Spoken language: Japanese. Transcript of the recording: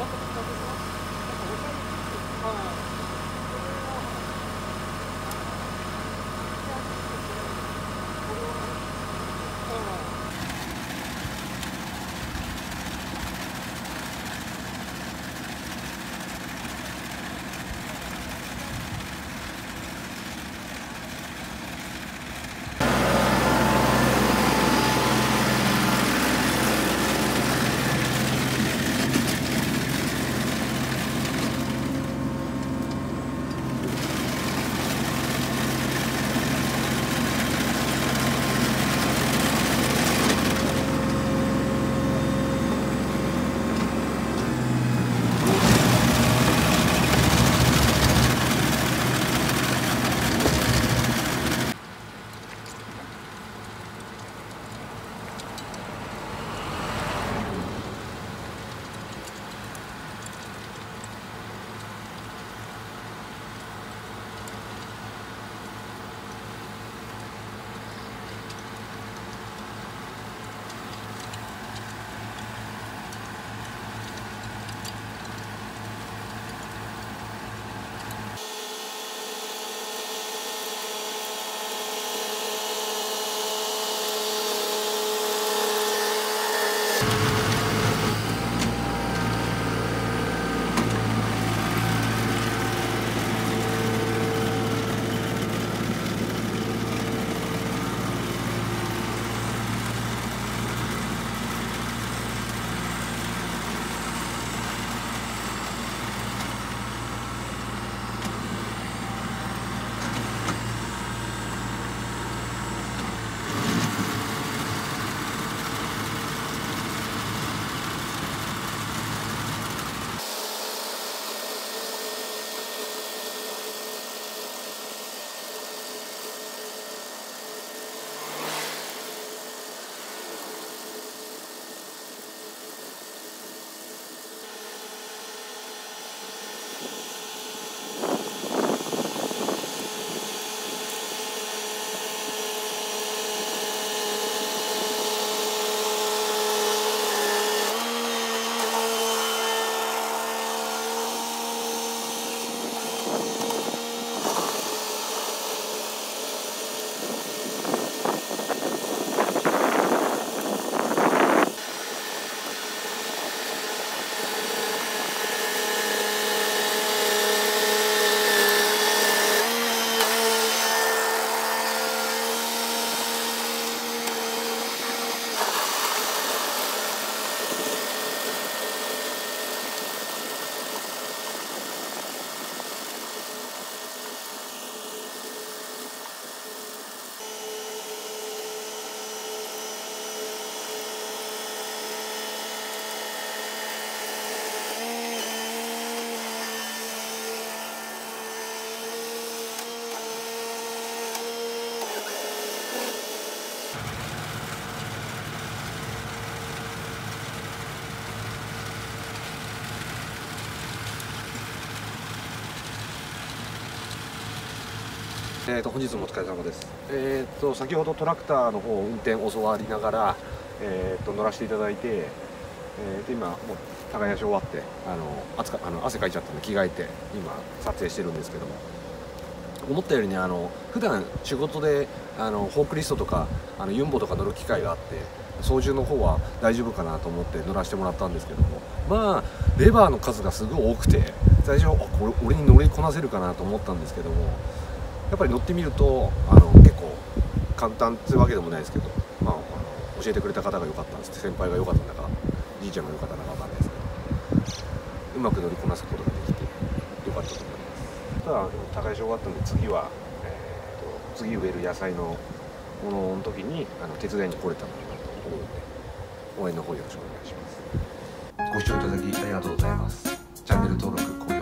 なんかおしゃれ、はい。えー、と本日もお疲れ様です、えー、と先ほどトラクターの方を運転教わりながら、えー、と乗らせていただいて、えー、と今もう耕し終わってあの汗かあの汗かいちゃったんで着替えて今撮影してるんですけども。思ったよりねあの普段仕事であのフォークリストとかあのユンボとか乗る機会があって操縦の方は大丈夫かなと思って乗らせてもらったんですけども。まあレバーの数がすごい多くて最初あこれ俺に乗りこなせるかなと思ったんですけども。やっぱり乗ってみるとあの結構簡単っていうわけでもないですけど、まあ、あの教えてくれた方が良かったんです先輩が良かったんだかじいちゃんが良かったんだか分かんないですけどうまく乗りこなすことができて良かったと思います。ただ高い終わったんで次は、えーと、次植える野菜のものの時にあの手伝いに来れたらいいなと思うので応援の方よろしくお願いします。ご視聴いただきありがとうございます。チャンネル登録